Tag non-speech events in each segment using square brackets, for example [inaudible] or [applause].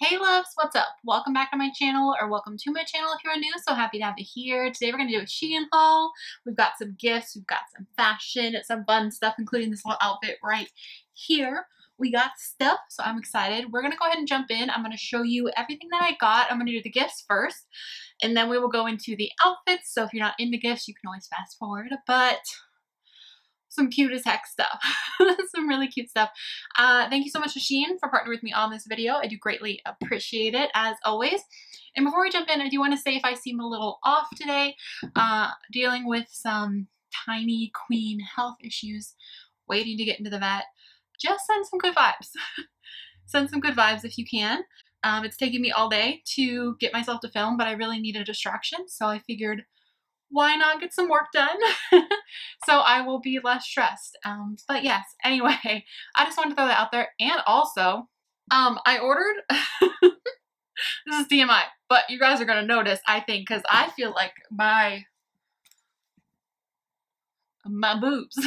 Hey loves, what's up? Welcome back to my channel, or welcome to my channel if you're new. So happy to have you here. Today we're going to do a Shein haul. We've got some gifts, we've got some fashion, some fun stuff, including this little outfit right here. We got stuff, so I'm excited. We're going to go ahead and jump in. I'm going to show you everything that I got. I'm going to do the gifts first, and then we will go into the outfits. So if you're not into gifts, you can always fast forward, but some cute as heck stuff. [laughs] some really cute stuff. Uh, thank you so much to Shein for partnering with me on this video. I do greatly appreciate it, as always. And before we jump in, I do want to say if I seem a little off today, uh, dealing with some tiny queen health issues, waiting to get into the vet, just send some good vibes. [laughs] send some good vibes if you can. Um, it's taking me all day to get myself to film, but I really need a distraction, so I figured why not get some work done? [laughs] so I will be less stressed. Um, but yes, [laughs] anyway, I just wanted to throw that out there. And also, um, I ordered, [laughs] this is DMI, but you guys are going to notice, I think, because I feel like my, my boobs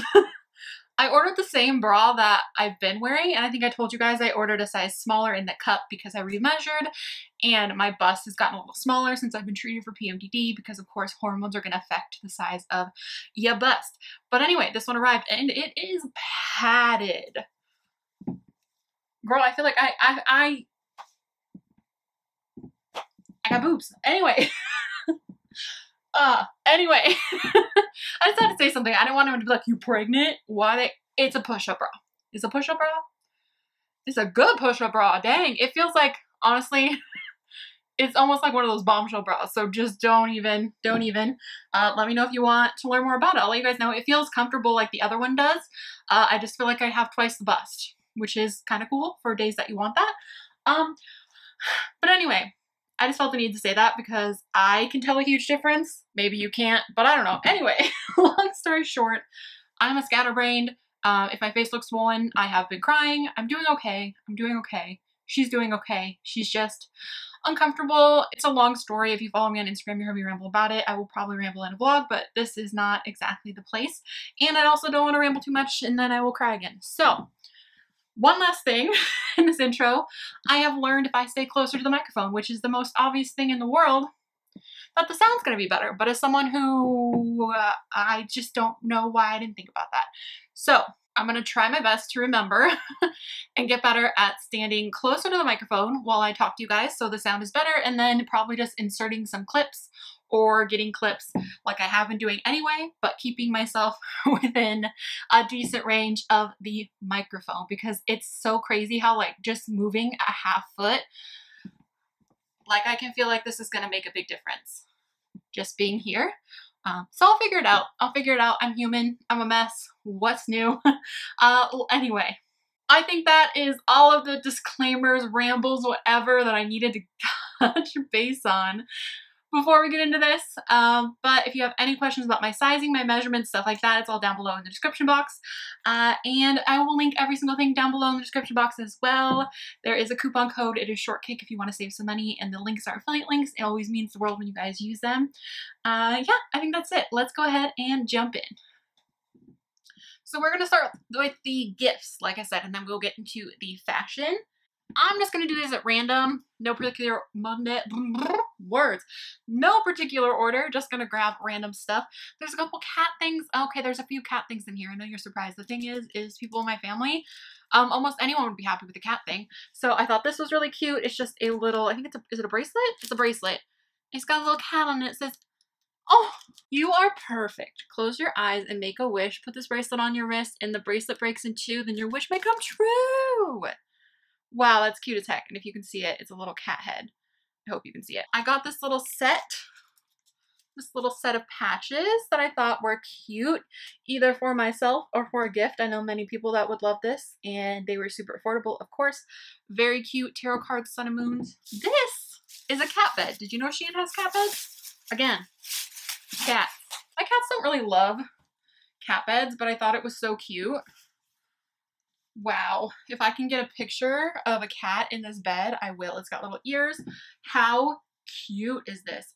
I ordered the same bra that I've been wearing and I think I told you guys I ordered a size smaller in the cup because I remeasured and my bust has gotten a little smaller since I've been treated for PMDD because of course hormones are going to affect the size of your bust. But anyway, this one arrived and it is padded. Girl, I feel like I, I, I, I got boobs. Anyway. [laughs] Uh, anyway, [laughs] I just had to say something. I didn't want him to be like, you pregnant? Why they, it's a push-up bra. It's a push-up bra. It's a good push-up bra. Dang, it feels like, honestly, [laughs] it's almost like one of those bombshell bras. So just don't even, don't even. Uh, let me know if you want to learn more about it. I'll let you guys know. It feels comfortable like the other one does. Uh, I just feel like I have twice the bust, which is kind of cool for days that you want that. Um, [sighs] but anyway, I just felt the need to say that because I can tell a huge difference. Maybe you can't, but I don't know. Anyway, [laughs] long story short, I'm a scatterbrained. Uh, if my face looks swollen, I have been crying. I'm doing okay. I'm doing okay. She's doing okay. She's just uncomfortable. It's a long story. If you follow me on Instagram, you heard me ramble about it. I will probably ramble in a vlog, but this is not exactly the place. And I also don't want to ramble too much and then I will cry again. So one last thing [laughs] in this intro, I have learned if I stay closer to the microphone, which is the most obvious thing in the world, that the sound's going to be better. But as someone who, uh, I just don't know why I didn't think about that. So I'm going to try my best to remember [laughs] and get better at standing closer to the microphone while I talk to you guys so the sound is better and then probably just inserting some clips or getting clips like I have been doing anyway, but keeping myself [laughs] within a decent range of the microphone because it's so crazy how like just moving a half foot, like I can feel like this is going to make a big difference just being here. Um, so I'll figure it out. I'll figure it out. I'm human. I'm a mess. What's new? [laughs] uh, well, anyway, I think that is all of the disclaimers, rambles, whatever that I needed to [laughs] touch base on before we get into this. Um, but if you have any questions about my sizing, my measurements, stuff like that, it's all down below in the description box. Uh, and I will link every single thing down below in the description box as well. There is a coupon code. It is Shortcake if you want to save some money. And the links are affiliate links. It always means the world when you guys use them. Uh, yeah, I think that's it. Let's go ahead and jump in. So we're going to start with the gifts, like I said, and then we'll get into the fashion. I'm just going to do these at random, no particular Monday [laughs] words, no particular order, just going to grab random stuff. There's a couple cat things. Okay, there's a few cat things in here. I know you're surprised. The thing is, is people in my family, um, almost anyone would be happy with the cat thing. So I thought this was really cute. It's just a little, I think it's a, is it a bracelet? It's a bracelet. It's got a little cat on it. It says, Oh, you are perfect. Close your eyes and make a wish. Put this bracelet on your wrist and the bracelet breaks in two, then your wish may come true. Wow, that's cute as heck. And if you can see it, it's a little cat head. I hope you can see it. I got this little set, this little set of patches that I thought were cute, either for myself or for a gift. I know many people that would love this, and they were super affordable, of course. Very cute tarot cards, sun and moons. This is a cat bed. Did you know Shein has cat beds? Again, cats. My cats don't really love cat beds, but I thought it was so cute. Wow. If I can get a picture of a cat in this bed, I will. It's got little ears. How cute is this?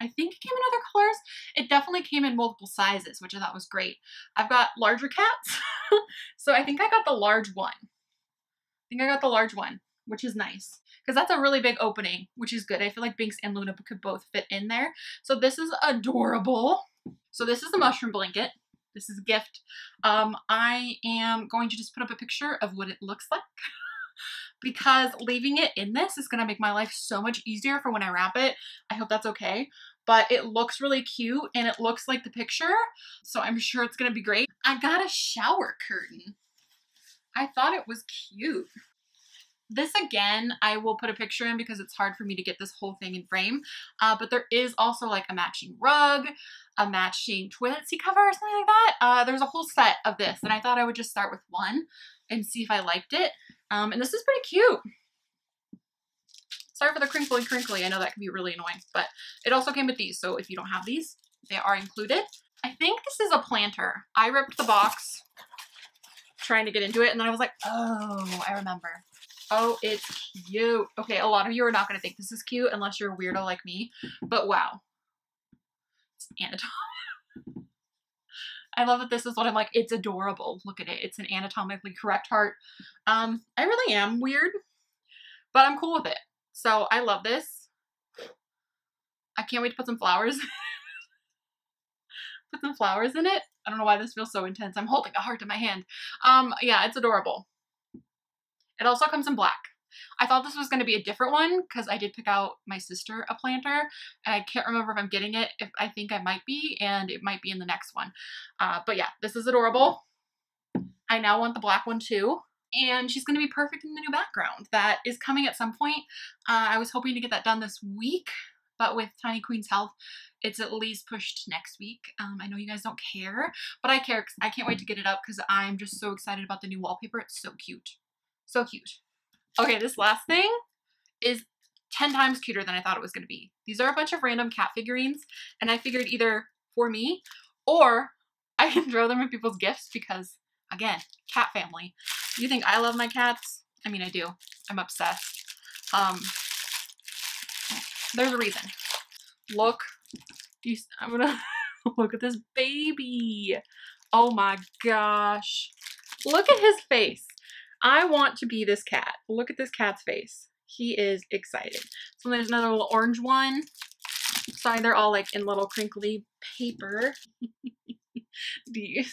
I think it came in other colors. It definitely came in multiple sizes, which I thought was great. I've got larger cats, [laughs] so I think I got the large one. I think I got the large one which is nice. Because that's a really big opening, which is good. I feel like Binks and Luna could both fit in there. So this is adorable. So this is the mushroom blanket. This is a gift. Um, I am going to just put up a picture of what it looks like. [laughs] because leaving it in this is going to make my life so much easier for when I wrap it. I hope that's okay. But it looks really cute and it looks like the picture. So I'm sure it's going to be great. I got a shower curtain. I thought it was cute. This again, I will put a picture in because it's hard for me to get this whole thing in frame. Uh, but there is also like a matching rug, a matching toilet seat cover or something like that. Uh, there's a whole set of this and I thought I would just start with one and see if I liked it. Um, and this is pretty cute. Sorry for the crinkly crinkly. I know that can be really annoying, but it also came with these. So if you don't have these, they are included. I think this is a planter. I ripped the box trying to get into it and then I was like, oh, I remember. Oh, it's cute. Okay, a lot of you are not going to think this is cute unless you're a weirdo like me, but wow. Anatomical. [laughs] I love that this is what I'm like, it's adorable. Look at it. It's an anatomically correct heart. Um, I really am weird, but I'm cool with it. So I love this. I can't wait to put some flowers. [laughs] put some flowers in it. I don't know why this feels so intense. I'm holding a heart in my hand. Um, yeah, it's adorable. It also comes in black. I thought this was going to be a different one because I did pick out my sister a planter. And I can't remember if I'm getting it. If I think I might be, and it might be in the next one. Uh, but yeah, this is adorable. I now want the black one too. And she's going to be perfect in the new background that is coming at some point. Uh, I was hoping to get that done this week, but with Tiny Queen's health, it's at least pushed next week. Um, I know you guys don't care, but I care I can't wait to get it up because I'm just so excited about the new wallpaper. It's so cute. So cute. Okay, this last thing is 10 times cuter than I thought it was going to be. These are a bunch of random cat figurines, and I figured either for me or I can throw them in people's gifts because, again, cat family. You think I love my cats? I mean, I do. I'm obsessed. Um, there's a reason. Look. You, I'm gonna [laughs] look at this baby. Oh my gosh. Look at his face. I want to be this cat. Look at this cat's face. He is excited. So there's another little orange one. Sorry, they're all like in little crinkly paper. [laughs] [laughs]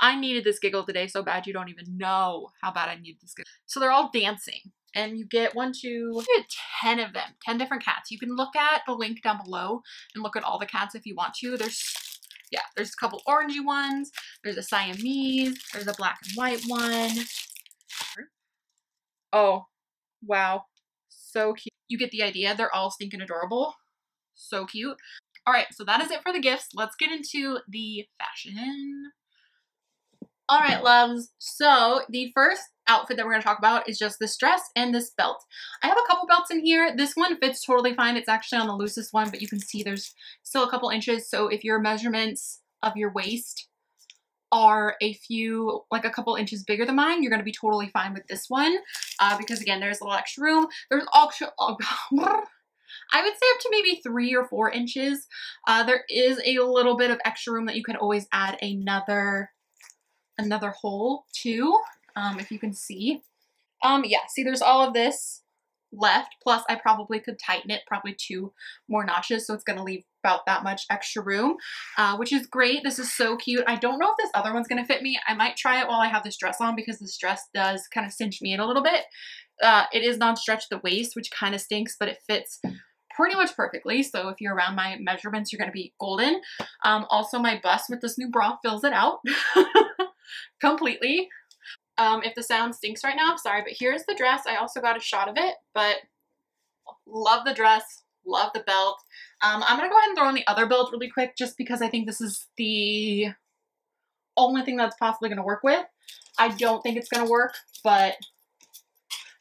I needed this giggle today so bad you don't even know how bad I needed this giggle. So they're all dancing and you get one, two, get 10 of them, 10 different cats. You can look at the link down below and look at all the cats if you want to. There's yeah, there's a couple orangey ones. There's a Siamese. There's a black and white one. Oh, wow. So cute. You get the idea. They're all stinking adorable. So cute. All right, so that is it for the gifts. Let's get into the fashion. All right, loves. So the first outfit that we're going to talk about is just this dress and this belt. I have a couple belts in here. This one fits totally fine. It's actually on the loosest one, but you can see there's still a couple inches. So if your measurements of your waist are a few, like a couple inches bigger than mine, you're going to be totally fine with this one. Uh, because again, there's a little extra room. There's also, [laughs] oh, I would say up to maybe three or four inches. Uh, there is a little bit of extra room that you can always add another another hole too, um, if you can see. Um, yeah, see there's all of this left, plus I probably could tighten it probably two more notches, so it's going to leave about that much extra room, uh, which is great. This is so cute. I don't know if this other one's going to fit me. I might try it while I have this dress on because this dress does kind of cinch me in a little bit. Uh, it is non-stretch the waist, which kind of stinks, but it fits pretty much perfectly. So if you're around my measurements, you're going to be golden. Um, also, my bust with this new bra fills it out. [laughs] completely. Um, if the sound stinks right now, I'm sorry, but here's the dress. I also got a shot of it, but love the dress, love the belt. Um, I'm to go ahead and throw in the other belt really quick just because I think this is the only thing that's possibly to work with. I don't think it's to work, but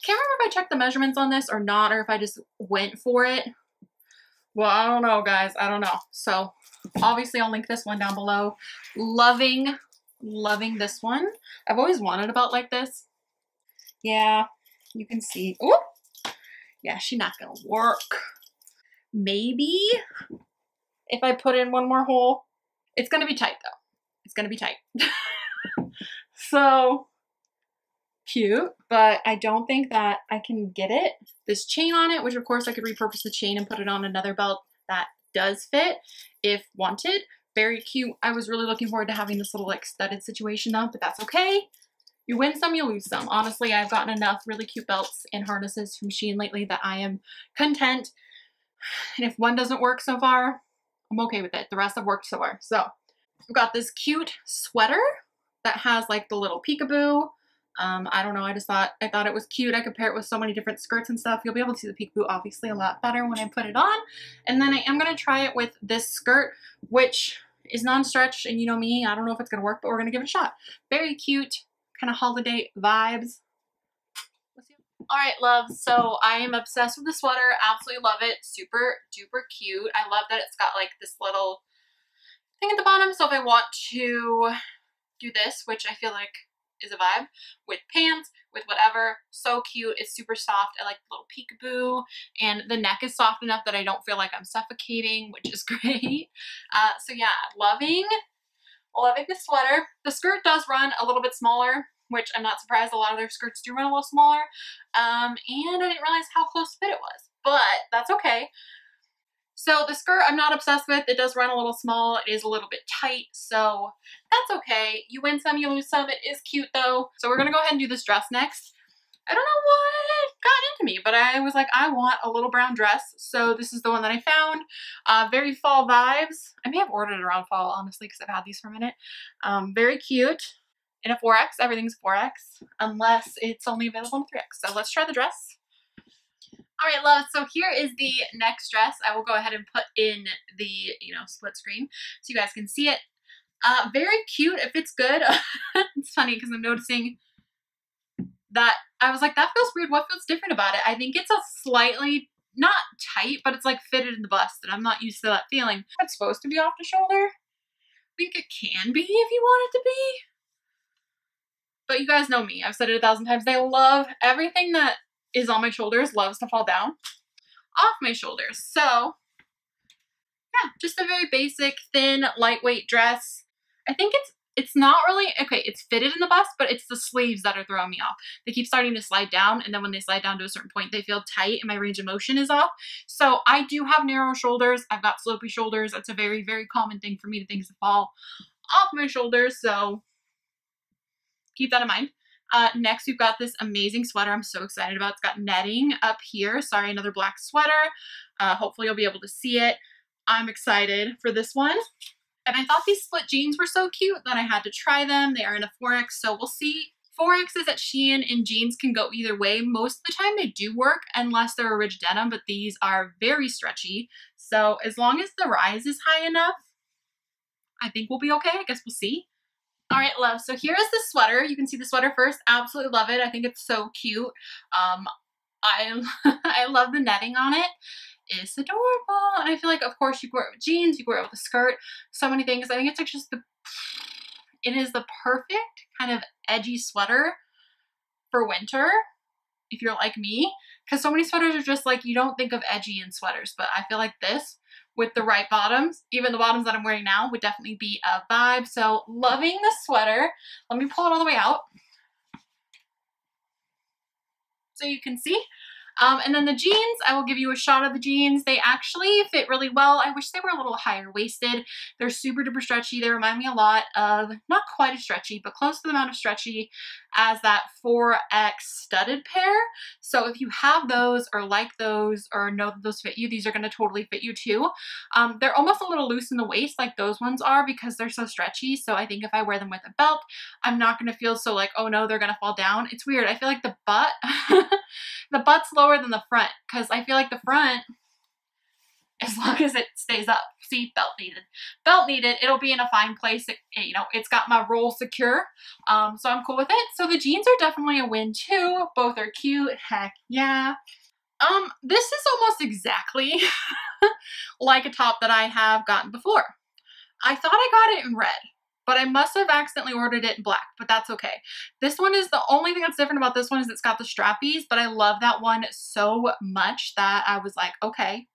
can't remember if I checked the measurements on this or not, or if I just went for it. Well, I don't know, guys. I don't know. So, obviously, I'll link this one down below. Loving, Loving this one. I've always wanted a belt like this. Yeah, you can see. Oh, yeah, she's not gonna work. Maybe if I put in one more hole, it's gonna be tight though. It's gonna be tight. [laughs] so cute, but I don't think that I can get it. This chain on it, which of course I could repurpose the chain and put it on another belt that does fit if wanted. Very cute. I was really looking forward to having this little like studded situation though, but that's okay. You win some, you lose some. Honestly, I've gotten enough really cute belts and harnesses from Shein lately that I am content. And if one doesn't work so far, I'm okay with it. The rest have worked so far. So I've got this cute sweater that has like the little peekaboo. Um, I don't know, I just thought, I thought it was cute. I could pair it with so many different skirts and stuff. You'll be able to see the peekaboo obviously a lot better when I put it on. And then I am going to try it with this skirt, which is non-stretch and you know me, I don't know if it's going to work, but we're going to give it a shot. Very cute, kind of holiday vibes. All right, love. So I am obsessed with the sweater. Absolutely love it. Super duper cute. I love that it's got like this little thing at the bottom. So if I want to do this, which I feel like is a vibe, with pants, with whatever, so cute. It's super soft. I like the little peekaboo. And the neck is soft enough that I don't feel like I'm suffocating, which is [laughs] great. Uh, so yeah, loving, loving the sweater. The skirt does run a little bit smaller which I'm not surprised a lot of their skirts do run a little smaller. Um, and I didn't realize how close fit it was, but that's okay. So the skirt I'm not obsessed with. It does run a little small. It is a little bit tight, so that's okay. You win some, you lose some. It is cute though. So we're gonna go ahead and do this dress next. I don't know what got into me, but I was like, I want a little brown dress. So this is the one that I found. Uh, very fall vibes. I may have ordered it around fall, honestly, because I've had these for a minute. Um, very cute in a 4X. Everything's 4X unless it's only available in 3X. So let's try the dress. All right, love, so here is the next dress. I will go ahead and put in the, you know, split screen so you guys can see it. Uh, very cute if it's good. [laughs] it's funny because I'm noticing that I was like, that feels weird. What feels different about it? I think it's a slightly, not tight, but it's like fitted in the bust and I'm not used to that feeling. It's supposed to be off the shoulder. I think it can be if you want it to be. But you guys know me. I've said it a thousand times. They love everything that is on my shoulders loves to fall down off my shoulders. So yeah, just a very basic, thin, lightweight dress. I think it's it's not really, okay, it's fitted in the bust, but it's the sleeves that are throwing me off. They keep starting to slide down, and then when they slide down to a certain point, they feel tight and my range of motion is off. So I do have narrow shoulders. I've got slopey shoulders. That's a very, very common thing for me to things to fall off my shoulders. So keep that in mind. Uh, next, we've got this amazing sweater I'm so excited about. It's got netting up here. Sorry, another black sweater. Uh, hopefully you'll be able to see it. I'm excited for this one. And I thought these split jeans were so cute that I had to try them. They are in a 4X, so we'll see. 4Xs at Shein and jeans can go either way. Most of the time they do work unless they're a rigid denim, but these are very stretchy. So as long as the rise is high enough, I think we'll be okay. I guess we'll see. All right, love. So here is the sweater. You can see the sweater first. Absolutely love it. I think it's so cute. Um, I, [laughs] I love the netting on it. It's adorable. And I feel like, of course, you can wear it with jeans. You can wear it with a skirt. So many things. I think it's like just the, [sighs] it is the perfect kind of edgy sweater for winter if you're like me. Because so many sweaters are just like, you don't think of edgy in sweaters. But I feel like this with the right bottoms. Even the bottoms that I'm wearing now would definitely be a vibe. So loving the sweater. Let me pull it all the way out. So you can see um, and then the jeans, I will give you a shot of the jeans. They actually fit really well. I wish they were a little higher waisted. They're super duper stretchy. They remind me a lot of, not quite as stretchy, but close to the amount of stretchy as that 4X studded pair. So if you have those or like those or know that those fit you, these are going to totally fit you too. Um, they're almost a little loose in the waist like those ones are because they're so stretchy. So I think if I wear them with a belt, I'm not going to feel so like, oh no, they're going to fall down. It's weird. I feel like the butt, [laughs] the butt's lower than the front because I feel like the front as long as it stays up. See, belt needed. Belt needed. It'll be in a fine place. It, you know, it's got my roll secure. Um, so I'm cool with it. So the jeans are definitely a win too. Both are cute. Heck yeah. Um, this is almost exactly [laughs] like a top that I have gotten before. I thought I got it in red, but I must have accidentally ordered it in black, but that's okay. This one is the only thing that's different about this one is it's got the strappies, but I love that one so much that I was like, okay,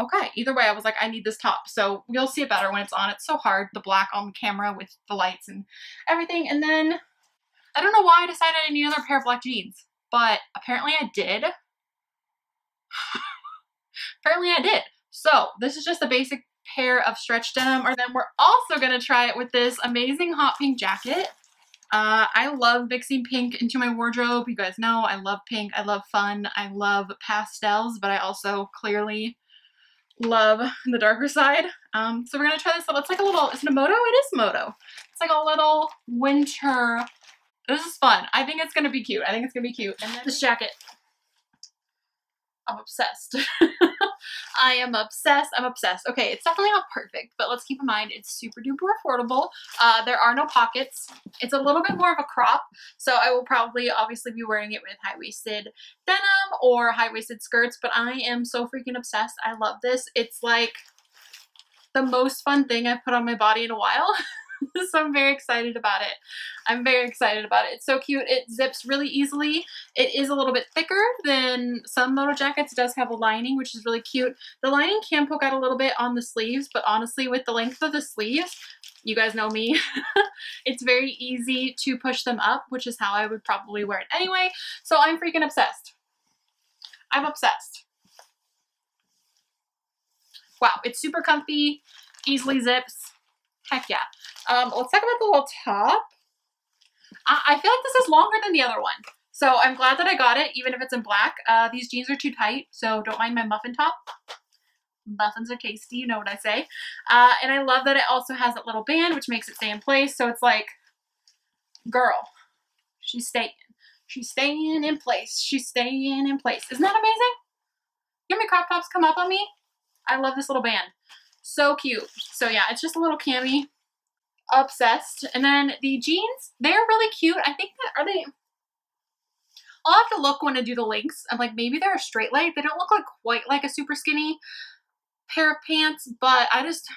okay, either way, I was like, I need this top. So you'll see it better when it's on. It's so hard, the black on the camera with the lights and everything. And then I don't know why I decided I need another pair of black jeans, but apparently I did. [sighs] apparently I did. So this is just a basic pair of stretch denim, or then we're also gonna try it with this amazing hot pink jacket. Uh, I love mixing pink into my wardrobe. You guys know I love pink. I love fun. I love pastels, but I also clearly love the darker side. Um, so we're gonna try this. It's like a little, is it a moto? It is moto. It's like a little winter. This is fun. I think it's gonna be cute. I think it's gonna be cute. And then this jacket. I'm obsessed. [laughs] I am obsessed. I'm obsessed. Okay, it's definitely not perfect, but let's keep in mind it's super duper affordable. Uh, there are no pockets. It's a little bit more of a crop, so I will probably obviously be wearing it with high-waisted denim or high-waisted skirts, but I am so freaking obsessed. I love this. It's like the most fun thing I've put on my body in a while. [laughs] [laughs] so I'm very excited about it. I'm very excited about it. It's so cute. It zips really easily. It is a little bit thicker than some moto jackets. It does have a lining, which is really cute. The lining can poke out a little bit on the sleeves, but honestly, with the length of the sleeves, you guys know me, [laughs] it's very easy to push them up, which is how I would probably wear it anyway. So I'm freaking obsessed. I'm obsessed. Wow, it's super comfy, easily zips. Heck yeah. Um, let's talk about the little top. I, I feel like this is longer than the other one. So I'm glad that I got it, even if it's in black. Uh, these jeans are too tight, so don't mind my muffin top. Muffins are tasty, you know what I say. Uh, and I love that it also has that little band, which makes it stay in place. So it's like, girl, she's staying. She's staying in place. She's staying in place. Isn't that amazing? Give me crop tops come up on me. I love this little band. So cute. So yeah, it's just a little cami obsessed. And then the jeans, they're really cute. I think that, are they, I'll have to look when I do the links. I'm like, maybe they're a straight leg. They don't look like quite like a super skinny pair of pants, but I just,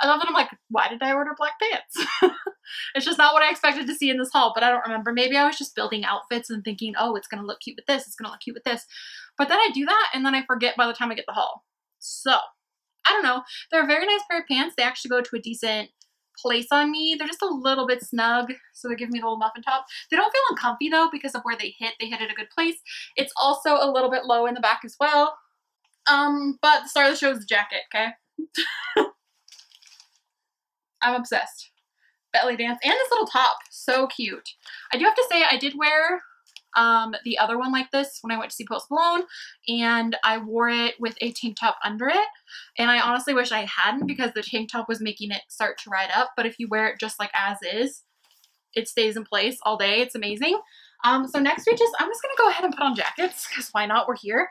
I love that I'm like, why did I order black pants? [laughs] it's just not what I expected to see in this haul, but I don't remember. Maybe I was just building outfits and thinking, oh, it's going to look cute with this. It's going to look cute with this. But then I do that and then I forget by the time I get the haul. So, I don't know. They're a very nice pair of pants. They actually go to a decent place on me. They're just a little bit snug, so they give me a little muffin top. They don't feel uncomfy though because of where they hit. They hit at a good place. It's also a little bit low in the back as well. Um, but the star of the show is the jacket, okay? [laughs] I'm obsessed. Belly dance and this little top, so cute. I do have to say I did wear um, the other one like this when I went to see Post Malone and I wore it with a tank top under it. And I honestly wish I hadn't because the tank top was making it start to ride up. But if you wear it just like as is, it stays in place all day. It's amazing. Um, so next we just, I'm just going to go ahead and put on jackets because why not? We're here.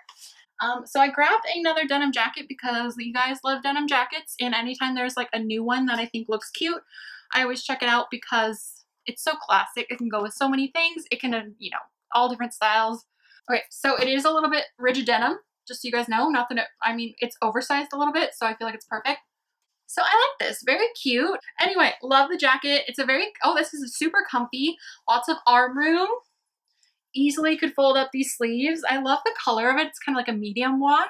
Um, so I grabbed another denim jacket because you guys love denim jackets and anytime there's like a new one that I think looks cute, I always check it out because it's so classic. It can go with so many things. It can, uh, you know, all different styles. Okay, so it is a little bit rigid denim, just so you guys know. Not that it, I mean, it's oversized a little bit, so I feel like it's perfect. So I like this, very cute. Anyway, love the jacket. It's a very, oh, this is super comfy. Lots of arm room. Easily could fold up these sleeves. I love the color of it. It's kind of like a medium wash.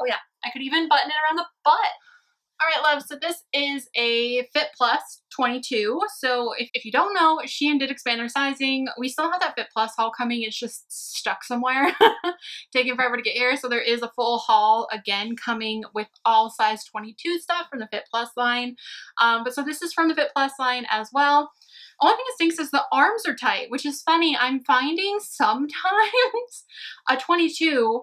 Oh yeah, I could even button it around the butt. All right, love, so this is a Fit Plus 22. So if, if you don't know, Shein did expand their sizing. We still have that Fit Plus haul coming. It's just stuck somewhere, [laughs] taking forever to get here. So there is a full haul again coming with all size 22 stuff from the Fit Plus line. Um, but so this is from the Fit Plus line as well. Only thing that stinks is the arms are tight, which is funny. I'm finding sometimes [laughs] a 22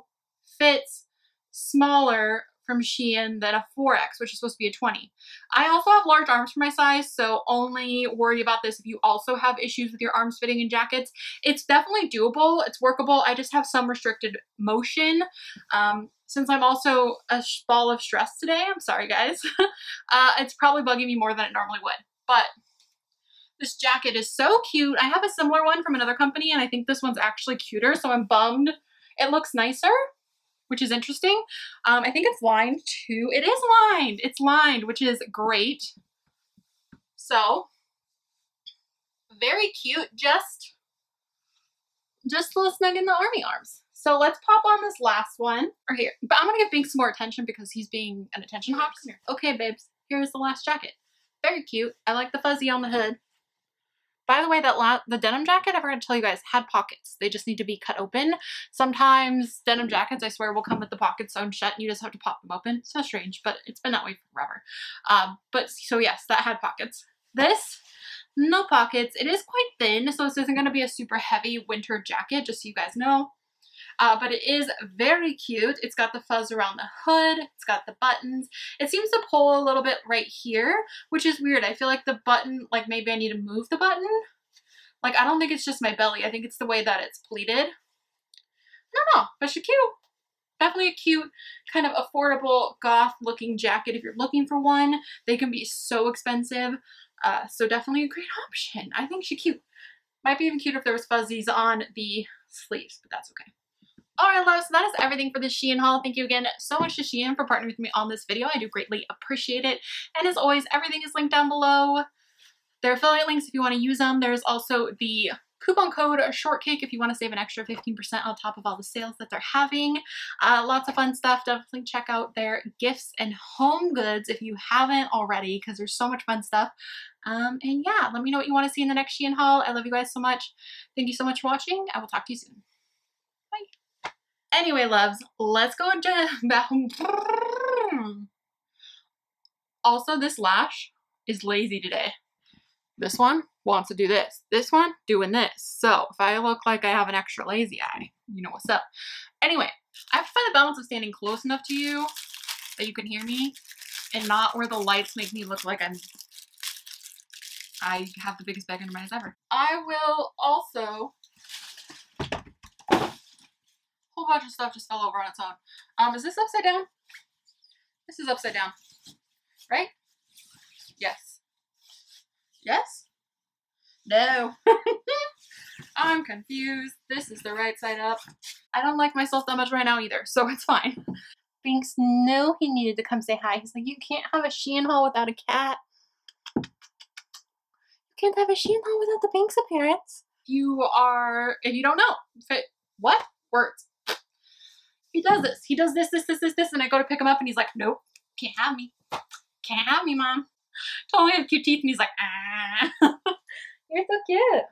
fits smaller from Shein than a 4X, which is supposed to be a 20. I also have large arms for my size, so only worry about this if you also have issues with your arms fitting in jackets. It's definitely doable. It's workable. I just have some restricted motion. Um, since I'm also a ball of stress today, I'm sorry guys, [laughs] uh, it's probably bugging me more than it normally would. But this jacket is so cute. I have a similar one from another company and I think this one's actually cuter, so I'm bummed. It looks nicer which is interesting. Um, I think it's lined too. It is lined. It's lined, which is great. So, very cute. Just, just a little snug in the army arms. So let's pop on this last one right here. But I'm going to give Binks more attention because he's being an attention hawk. Okay, babes. Here's the last jacket. Very cute. I like the fuzzy on the hood. By the way, that la the denim jacket, I forgot to tell you guys, had pockets. They just need to be cut open. Sometimes denim jackets, I swear, will come with the pockets sewn shut and you just have to pop them open. So strange, but it's been that way forever. Um, but so yes, that had pockets. This, no pockets. It is quite thin, so this isn't going to be a super heavy winter jacket, just so you guys know. Uh, but it is very cute. It's got the fuzz around the hood. It's got the buttons. It seems to pull a little bit right here, which is weird. I feel like the button, like maybe I need to move the button. Like, I don't think it's just my belly. I think it's the way that it's pleated. Don't know, but she's cute. Definitely a cute, kind of affordable goth looking jacket if you're looking for one. They can be so expensive. Uh, so definitely a great option. I think she's cute. Might be even cute if there was fuzzies on the sleeves, but that's okay. Alright loves, so that is everything for the Shein haul. Thank you again so much to Shein for partnering with me on this video. I do greatly appreciate it. And as always, everything is linked down below. There are affiliate links if you want to use them. There's also the coupon code shortcake if you want to save an extra 15% on top of all the sales that they're having. Uh, lots of fun stuff. Definitely check out their gifts and home goods if you haven't already because there's so much fun stuff. Um, and yeah, let me know what you want to see in the next Shein haul. I love you guys so much. Thank you so much for watching. I will talk to you soon. Anyway, loves, let's go back. [laughs] Also, this lash is lazy today. This one wants to do this. This one doing this. So if I look like I have an extra lazy eye, you know what's up. Anyway, I have to find the balance of standing close enough to you that you can hear me and not where the lights make me look like I'm I have the biggest bag under my eyes ever. I will also whole bunch of stuff just fell over on its own. Um, is this upside down? This is upside down, right? Yes. Yes? No. [laughs] I'm confused. This is the right side up. I don't like myself that much right now either, so it's fine. Binks knew he needed to come say hi. He's like, you can't have a Shein haul without a cat. You can't have a Shein haul without the Binks appearance. You are, if you don't know, fit, what? Words. He does this. He does this, this, this, this, this, and I go to pick him up and he's like, nope, can't have me. Can't have me, mom. [laughs] Totally have cute teeth and he's like, ah. [laughs] You're so cute.